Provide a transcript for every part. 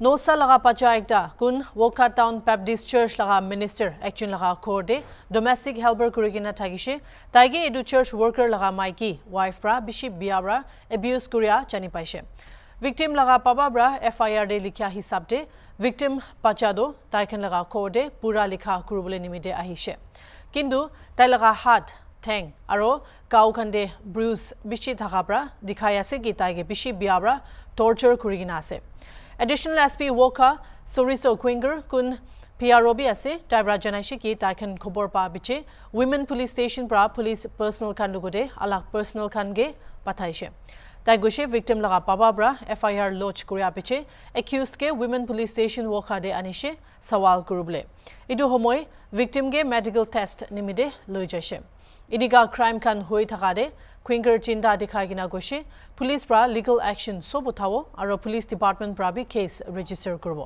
노사 라가 파차익다 군 워카타운 베프디스 처치 라가 미니스터 액션 라가 코르데 도메스틱 헬버 쿠리기나 타기시 타이게 에두 처치 워커 라가 마이키 와이프 브라 비시 비아브라 에비우스 쿠리아 차니 파이셰 victim laga pababra FIR de likha hisab de victim pachado taiken laga code pura likha kurubole nimide ahise kindu tai laga hat thang aro kau khande bruise bishi thakabra dikhai ase ki tai ge bishi biabra torture kurigina ase চৰিছ কুইংগাৰ কোন P R অ' B আছে তাইৰ পৰা জনাইছে কি তাইখন খবৰ পা বিচে women police station পৰা পুলিচ পাৰ্চনেল খান লগতে আলাক পাৰ্চনেল খানগে পঠাইছে তাই গৈছে ভিক্টিম লগা পাবা পৰা এফ আই আৰ লঞ্চ কৰাৰ পিছে একিউজকে উইমেন পুলিচ ষ্টেচন ৱকাদে আনিছে সৱাল কৰিবলৈ এইটো সময় ভিক্টিমকে মেডিকেল টেষ্ট নিমিত্তে লৈ যাইছে ইনিকা ক্ৰাইম খান হৈ থকা কুইংকাৰ চিন্তা দেখাই কিনা গৈছে পুলিচ পৰা লিগেল একশ্যন চব উঠাব আৰু পুলিচ ডিপাৰ্টমেণ্ট পৰা বি কেছ ৰেজিষ্টাৰ কৰিব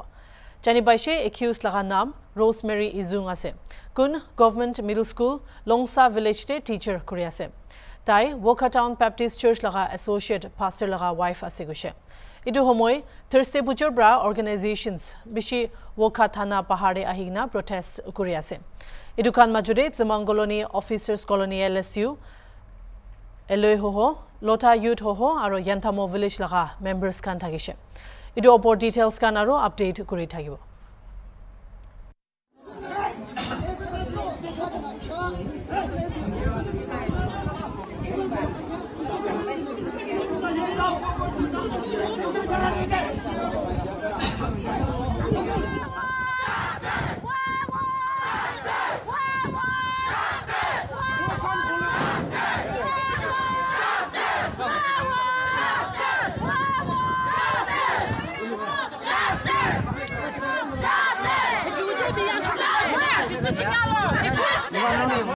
জানি পাইছে একিউজ লগা নাম ৰ'জ মেৰী ইজুং আছে কোন গভমেণ্ট মিডল স্কুল লংচা ভিলেজতে টিচাৰ কৰি আছে তাই ৱকা টাউন বেপ্টিষ্ট চাৰ্চ লগা এছ'চিয়েট ফাষ্টাৰ লগা ৱাইফ আছে গৈছে এইটো সময় থাৰ্ছডে পুজৰ পৰা অৰ্গেনাইজেশ্যনছ বেছি ৱকা থানা পাহাৰে আহি কিনা প্ৰটেষ্ট কৰি আছে এইটো খান মাজতে জমাং colony officers colony L S U এলৈ হহ লতা ইউথ হহ আৰু য়ান্থামো ভিলেজ লগা মেম্বাৰ্ছ খান থাকিছে এইটো ওপৰ ডিটেইলছ খান আৰু আপডেট কৰি থাকিব